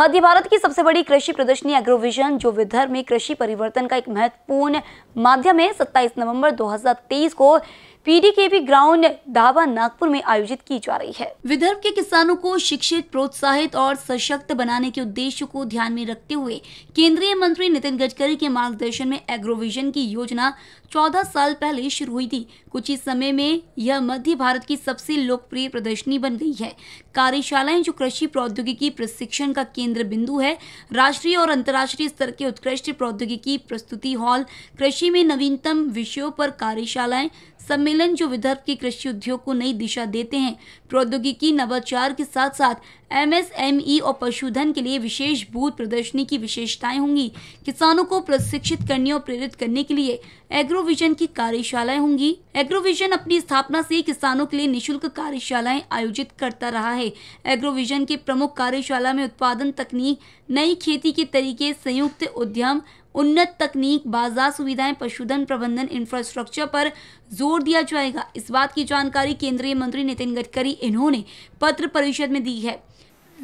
मध्य भारत की सबसे बड़ी कृषि प्रदर्शनी एग्रोविजन जो विदर्भ में कृषि परिवर्तन का एक महत्वपूर्ण माध्यम है 27 नवंबर 2023 को पीडीकेपी ग्राउंड दावा नागपुर में आयोजित की जा रही है। विदर्भ के किसानों को शिक्षित, प्रोत्साहित और सशक्त बनाने के उद्देश्य को ध्यान में रखते हुए केंद्रीय मंत्री नितिन गडकरी के मार्गदर्शन में एग्रोविजन की योजना 14 साल पहले शुरू हुई थी। कुछ ही समय में यह मध्य भारत की सबसे लोकप्रिय प्रदर्शनी बन गई है। कार्यशालाएँ, जो कृषि प्रौद्योगिकी प्रशिक्षण का केंद्र बिंदु है, राष्ट्रीय और अंतर्राष्ट्रीय स्तर के उत्कृष्ट प्रौद्योगिकी प्रस्तुति हॉल, कृषि में नवीनतम विषयों पर कार्यशालाएँ सम्मेलन जो विदर्भ के कृषि उद्योग को नई दिशा देते हैं। प्रौद्योगिकी, नवाचार के साथ साथ एमएसएमई और पशुधन के लिए विशेष बूथ प्रदर्शनी की विशेषताएँ होंगी। किसानों को प्रशिक्षित करने और प्रेरित करने के लिए एग्रोविजन की कार्यशालाएँ होंगी। एग्रोविजन अपनी स्थापना से किसानों के लिए निशुल्क कार्यशालाएँ आयोजित करता रहा है। एग्रोविजन के प्रमुख कार्यशाला में उत्पादन तकनीक, नई खेती के तरीके, संयुक्त उद्यम उन्नत तकनीक बाजार सुविधाएं पशुधन प्रबंधन इंफ्रास्ट्रक्चर पर जोर दिया जाएगा। इस बात की जानकारी केंद्रीय मंत्री नितिन गडकरी इन्होंने पत्र परिषद में दी है।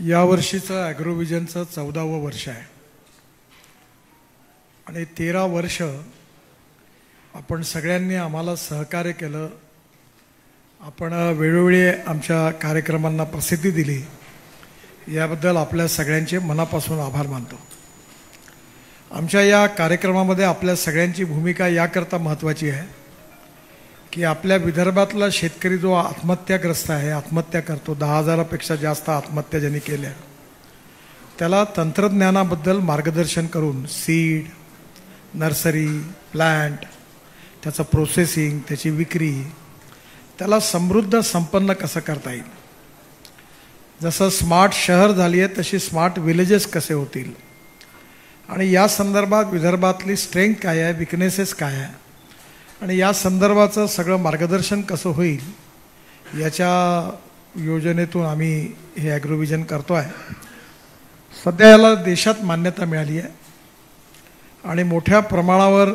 यावर्षीचं ॲग्रोविजनचं चौदावं वर्ष आहे. आणि तेरा वर्ष आपण सगळ्यांनी आम्हाला सहकार्य केलं. आपण वेळोवेळी आमच्या कार्यक्रमांना प्रसिद्धी दिली. याबद्दल आपल्या सगळ्यांचे मनापासून आभार मानतो. आमच्या या कार्यक्रमामध्ये आपल्या सगळ्यांची भूमिका याकरता महत्त्वाची आहे की आपल्या विदर्भातला शेतकरी जो आत्महत्याग्रस्त आहे आत्महत्या करतो दहा हजारापेक्षा जास्त आत्महत्या ज्यांनी केल्या त्याला तंत्रज्ञानाबद्दल मार्गदर्शन करून सीड नर्सरी प्लॅन्ट त्याचं प्रोसेसिंग त्याची विक्री त्याला समृद्ध संपन्न कसं करता येईल? जसं स्मार्ट शहर झाली आहे तशी स्मार्ट विलेजेस कसे होतील? आणि या संदर्भात विदर्भातली स्ट्रेंथ काय आहे विकनेसेस काय आहे? आणि या संदर्भाचं सगळं मार्गदर्शन कसं होईल याच्या योजनेतून आम्ही हे ॲग्रोविजन करतो आहे सध्या याला देशात मान्यता मिळाली आहे. आणि मोठ्या प्रमाणावर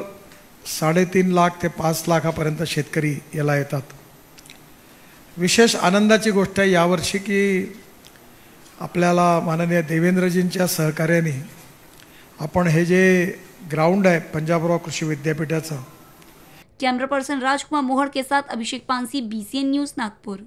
साडेतीन लाख ते पाच लाखापर्यंत शेतकरी याला येतात. विशेष आनंदाची गोष्ट आहे यावर्षी की आपल्याला माननीय देवेंद्रजींच्या सहकार्याने आपण हे जे ग्राउंड आहे पंजाबराव कृषी विद्यापीठाचं. कॅमेरा पर्सन राजकुमार मोहड़ के साथ अभिषेक पानसी बीसीएन न्यूज नागपुर.